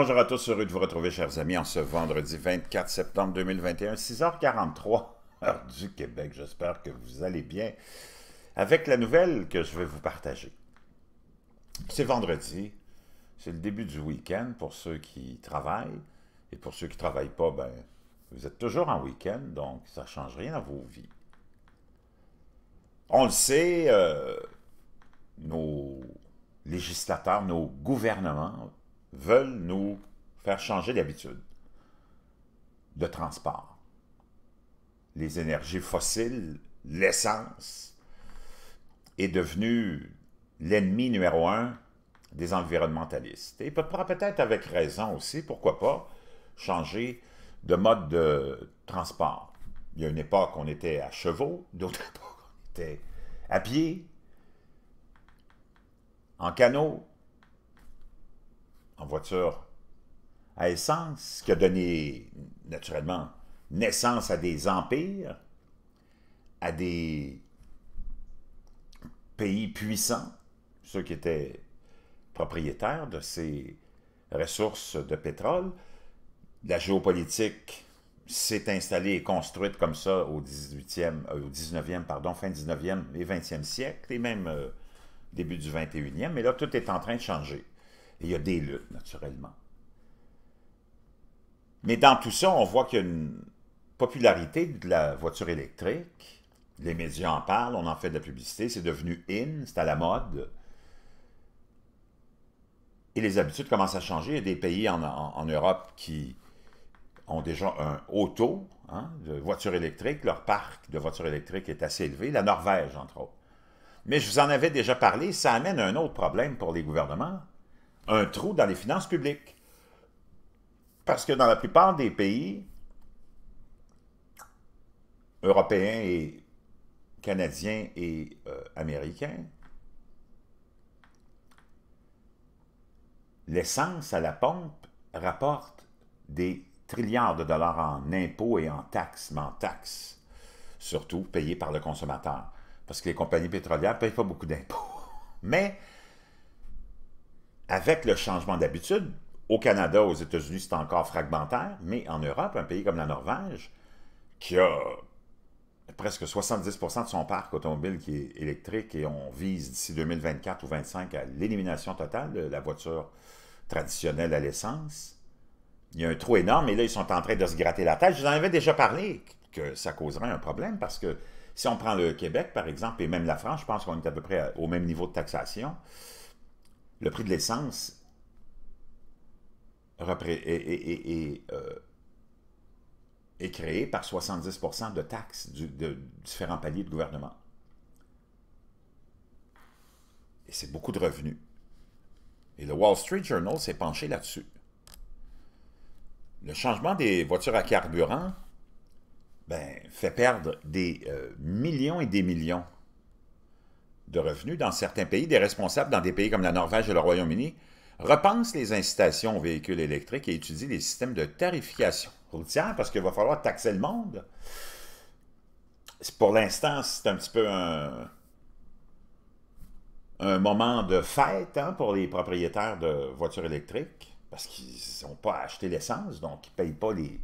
Bonjour à tous, heureux de vous retrouver chers amis en ce vendredi 24 septembre 2021, 6h43, heure du Québec. J'espère que vous allez bien avec la nouvelle que je vais vous partager. C'est vendredi, c'est le début du week-end pour ceux qui travaillent et pour ceux qui ne travaillent pas, ben, vous êtes toujours en week-end, donc ça ne change rien à vos vies. On le sait, euh, nos législateurs, nos gouvernements veulent nous faire changer d'habitude de transport. Les énergies fossiles, l'essence, est devenue l'ennemi numéro un des environnementalistes. Et peut-être avec raison aussi, pourquoi pas, changer de mode de transport. Il y a une époque, on était à chevaux, d'autres époques, on était à pied, en canot, en voiture à essence, ce qui a donné naturellement naissance à des empires, à des pays puissants, ceux qui étaient propriétaires de ces ressources de pétrole. La géopolitique s'est installée et construite comme ça au 18e, euh, au 19e, pardon, fin 19e et 20e siècle, et même euh, début du 21e, mais là, tout est en train de changer. Il y a des luttes, naturellement. Mais dans tout ça, on voit qu'il y a une popularité de la voiture électrique. Les médias en parlent, on en fait de la publicité, c'est devenu in, c'est à la mode. Et les habitudes commencent à changer. Il y a des pays en, Europe qui ont déjà un haut taux hein, de voitures électriques. Leur parc de voitures électriques est assez élevé. La Norvège, entre autres. Mais je vous en avais déjà parlé, ça amène un autre problème pour les gouvernements un trou dans les finances publiques. Parce que dans la plupart des pays européens et canadiens et euh, américains, l'essence à la pompe rapporte des trilliards de dollars en impôts et en taxes, mais en taxes, surtout payées par le consommateur. Parce que les compagnies pétrolières ne payent pas beaucoup d'impôts. Mais avec le changement d'habitude, au Canada, aux États-Unis, c'est encore fragmentaire, mais en Europe, un pays comme la Norvège, qui a presque 70% de son parc automobile qui est électrique et on vise d'ici 2024 ou 2025 à l'élimination totale de la voiture traditionnelle à l'essence. Il y a un trou énorme et là, ils sont en train de se gratter la tête. Je vous en avais déjà parlé que ça causerait un problème parce que si on prend le Québec, par exemple, et même la France, je pense qu'on est à peu près au même niveau de taxation le prix de l'essence est, euh, est, créé par 70% de taxes de différents paliers de gouvernement. Et c'est beaucoup de revenus. Et le Wall Street Journal s'est penché là-dessus. Le changement des voitures à carburant ben, fait perdre des euh, millions et des millions de revenus dans certains pays, des responsables dans des pays comme la Norvège et le Royaume-Uni repensent les incitations aux véhicules électriques et étudient les systèmes de tarification routière parce qu'il va falloir taxer le monde. Pour l'instant, c'est un petit peu un, moment de fête hein, pour les propriétaires de voitures électriques parce qu'ils n'ont pas acheté l'essence, donc ils ne payent pas les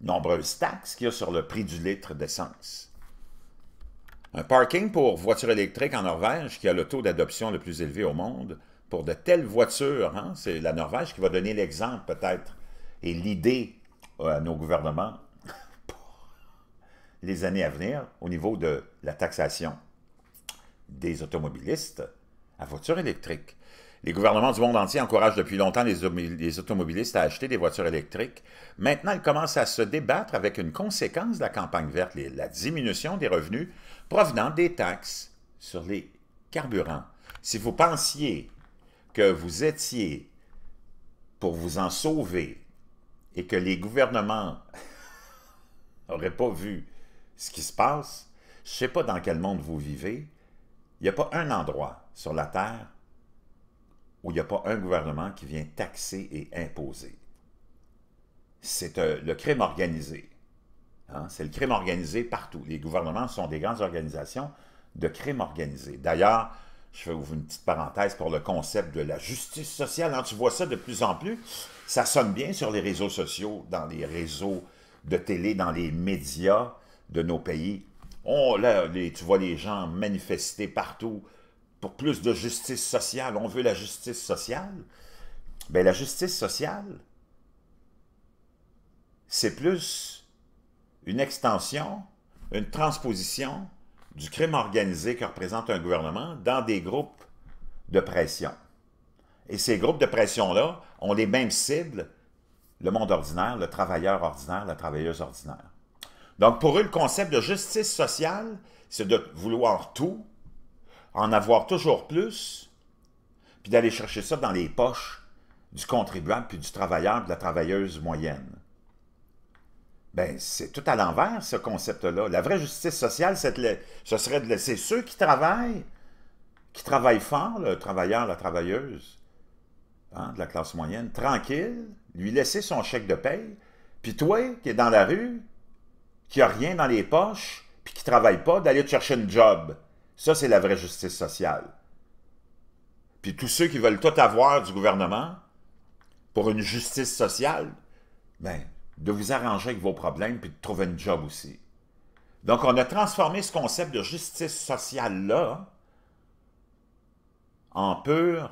nombreuses taxes qu'il y a sur le prix du litre d'essence. Un parking pour voitures électriques en Norvège, qui a le taux d'adoption le plus élevé au monde, pour de telles voitures, hein, c'est la Norvège qui va donner l'exemple peut-être et l'idée à nos gouvernements pour les années à venir au niveau de la taxation des automobilistes à voitures électriques. Les gouvernements du monde entier encouragent depuis longtemps les, automobilistes à acheter des voitures électriques. Maintenant, ils commencent à se débattre avec une conséquence de la campagne verte, la diminution des revenus provenant des taxes sur les carburants. Si vous pensiez que vous étiez pour vous en sauver et que les gouvernements n'auraient pas vu ce qui se passe, je ne sais pas dans quel monde vous vivez, il n'y a pas un endroit sur la Terre où il n'y a pas un gouvernement qui vient taxer et imposer. C'est euh, le crime organisé. Hein? C'est le crime organisé partout. Les gouvernements sont des grandes organisations de crime organisé. D'ailleurs, je fais une petite parenthèse pour le concept de la justice sociale. Hein, tu vois ça de plus en plus. Ça sonne bien sur les réseaux sociaux, dans les réseaux de télé, dans les médias de nos pays. Là, tu vois les gens manifester partout pour plus de justice sociale. On veut la justice sociale. Bien, la justice sociale, c'est plus une extension, une transposition du crime organisé que représente un gouvernement dans des groupes de pression. Et ces groupes de pression-là ont les mêmes cibles, le monde ordinaire, le travailleur ordinaire, la travailleuse ordinaire. Donc, pour eux, le concept de justice sociale, c'est de vouloir tout, en avoir toujours plus, puis d'aller chercher ça dans les poches du contribuable, puis du travailleur, de la travailleuse moyenne. Ben, c'est tout à l'envers, ce concept-là. La vraie justice sociale, ce serait de laisser ceux qui travaillent, qui travaillent fort, le travailleur, la travailleuse, hein, de la classe moyenne, tranquille, lui laisser son chèque de paye, puis toi, qui es dans la rue, qui n'a rien dans les poches, puis qui ne travaille pas, d'aller te chercher un job. Ça, c'est la vraie justice sociale. Puis tous ceux qui veulent tout avoir du gouvernement pour une justice sociale, ben, de vous arranger avec vos problèmes puis de trouver un job aussi. Donc, on a transformé ce concept de justice sociale-là en pur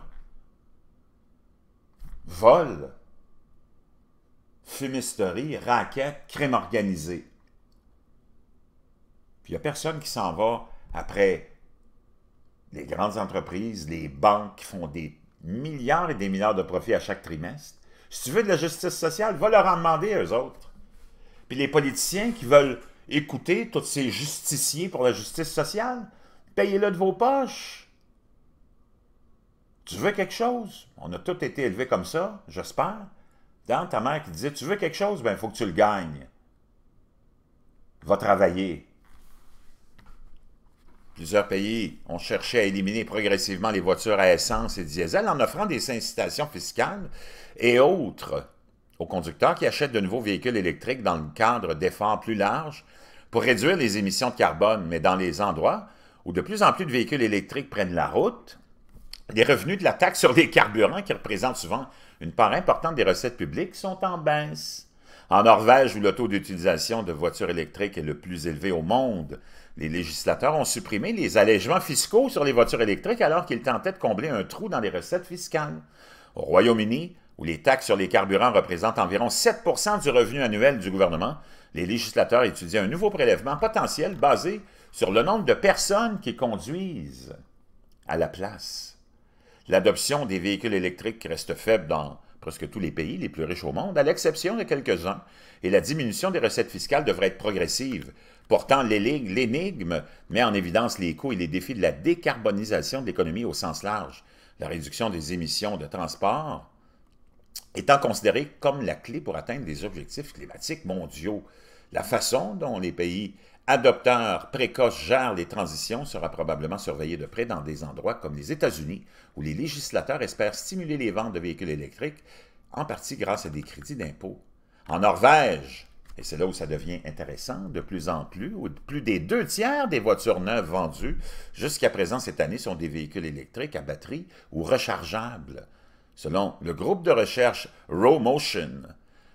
vol, fumisterie, raquette, crime organisé. Puis il n'y a personne qui s'en va après les grandes entreprises, les banques qui font des milliards et des milliards de profits à chaque trimestre. Si tu veux de la justice sociale, va leur en demander eux autres. Puis les politiciens qui veulent écouter tous ces justiciers pour la justice sociale, payez-le de vos poches. Tu veux quelque chose? On a tous été élevés comme ça, j'espère. Dans ta mère qui disait, tu veux quelque chose? Ben, il faut que tu le gagnes. Va travailler. Plusieurs pays ont cherché à éliminer progressivement les voitures à essence et diesel en offrant des incitations fiscales et autres aux conducteurs qui achètent de nouveaux véhicules électriques dans le cadre d'efforts plus larges pour réduire les émissions de carbone, mais dans les endroits où de plus en plus de véhicules électriques prennent la route, les revenus de la taxe sur les carburants, qui représentent souvent une part importante des recettes publiques, sont en baisse. En Norvège, où le taux d'utilisation de voitures électriques est le plus élevé au monde, les législateurs ont supprimé les allègements fiscaux sur les voitures électriques alors qu'ils tentaient de combler un trou dans les recettes fiscales. Au Royaume-Uni, où les taxes sur les carburants représentent environ 7 du revenu annuel du gouvernement, les législateurs étudient un nouveau prélèvement potentiel basé sur le nombre de personnes qui conduisent à la place. L'adoption des véhicules électriques reste faible dans presque tous les pays les plus riches au monde, à l'exception de quelques-uns, et la diminution des recettes fiscales devrait être progressive. Pourtant, l'énigme met en évidence les coûts et les défis de la décarbonisation de l'économie au sens large. La réduction des émissions de transport étant considérée comme la clé pour atteindre les objectifs climatiques mondiaux. La façon dont les pays adopteurs précoces gèrent les transitions sera probablement surveillée de près dans des endroits comme les États-Unis, où les législateurs espèrent stimuler les ventes de véhicules électriques, en partie grâce à des crédits d'impôt. En Norvège, et c'est là où ça devient intéressant, de plus en plus, où plus des deux tiers des voitures neuves vendues jusqu'à présent cette année sont des véhicules électriques à batterie ou rechargeables. Selon le groupe de recherche Motion,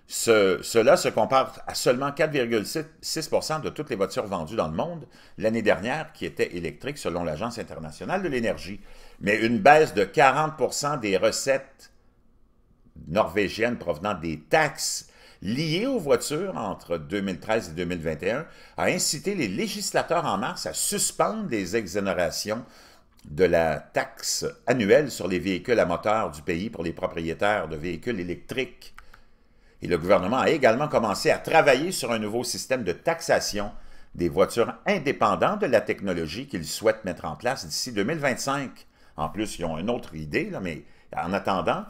ce, cela se compare à seulement 4,6% de toutes les voitures vendues dans le monde l'année dernière qui étaient électriques selon l'Agence internationale de l'énergie. Mais une baisse de 40% des recettes norvégiennes provenant des taxes lié aux voitures entre 2013 et 2021 a incité les législateurs en mars à suspendre les exonérations de la taxe annuelle sur les véhicules à moteur du pays pour les propriétaires de véhicules électriques. Et le gouvernement a également commencé à travailler sur un nouveau système de taxation des voitures indépendantes de la technologie qu'ils souhaitent mettre en place d'ici 2025. En plus, ils ont une autre idée, là, mais en attendant,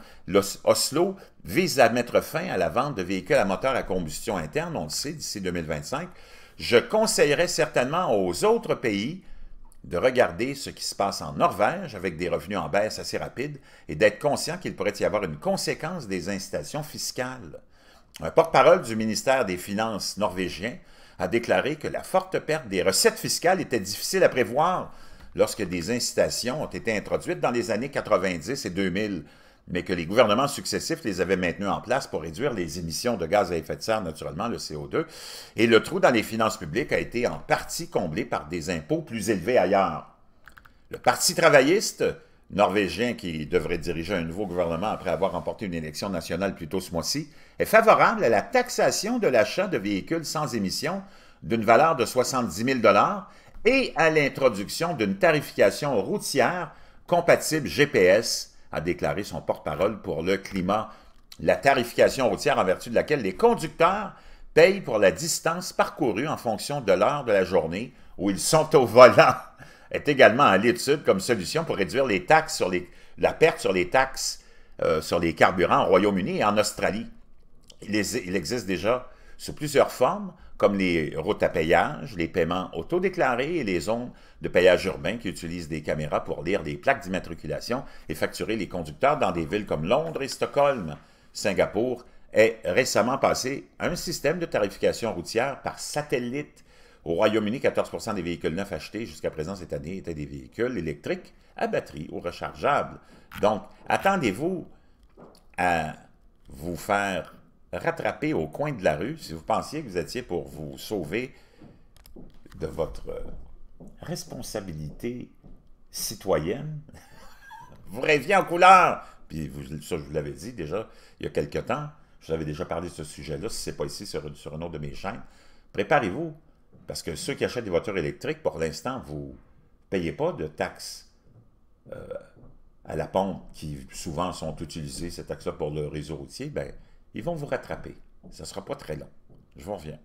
Oslo vise à mettre fin à la vente de véhicules à moteur à combustion interne, on le sait, d'ici 2025. Je conseillerais certainement aux autres pays de regarder ce qui se passe en Norvège avec des revenus en baisse assez rapides et d'être conscient qu'il pourrait y avoir une conséquence des incitations fiscales. Un porte-parole du ministère des Finances norvégien a déclaré que la forte perte des recettes fiscales était difficile à prévoir lorsque des incitations ont été introduites dans les années 90 et 2000, mais que les gouvernements successifs les avaient maintenues en place pour réduire les émissions de gaz à effet de serre, naturellement, le CO2. Et le trou dans les finances publiques a été en partie comblé par des impôts plus élevés ailleurs. Le Parti travailliste norvégien qui devrait diriger un nouveau gouvernement après avoir remporté une élection nationale plus tôt ce mois-ci, est favorable à la taxation de l'achat de véhicules sans émission d'une valeur de 70 000 et à l'introduction d'une tarification routière compatible GPS, a déclaré son porte-parole pour le climat. La tarification routière en vertu de laquelle les conducteurs payent pour la distance parcourue en fonction de l'heure de la journée où ils sont au volant est également à l'étude comme solution pour réduire les taxes sur la perte sur les taxes euh, sur les carburants au Royaume-Uni et en Australie. Il, existe déjà sous plusieurs formes, comme les routes à péage, les paiements autodéclarés et les zones de péage urbain qui utilisent des caméras pour lire les plaques d'immatriculation et facturer les conducteurs dans des villes comme Londres et Stockholm. Singapour est récemment passé à un système de tarification routière par satellite au Royaume-Uni, 14% des véhicules neufs achetés jusqu'à présent cette année étaient des véhicules électriques à batterie ou rechargeables. Donc, attendez-vous à vous faire rattraper au coin de la rue si vous pensiez que vous étiez pour vous sauver de votre responsabilité citoyenne. vous rêviez en couleur. Puis ça, je vous l'avais dit déjà il y a quelque temps. Je vous avais déjà parlé de ce sujet-là, si ce n'est pas ici sur, sur un autre de mes chaînes. Préparez-vous. Parce que ceux qui achètent des voitures électriques, pour l'instant, vous ne payez pas de taxes euh, à la pompe qui souvent sont utilisées, ces taxes-là, pour le réseau routier, ben, ils vont vous rattraper. Ça ne sera pas très long. Je vous reviens.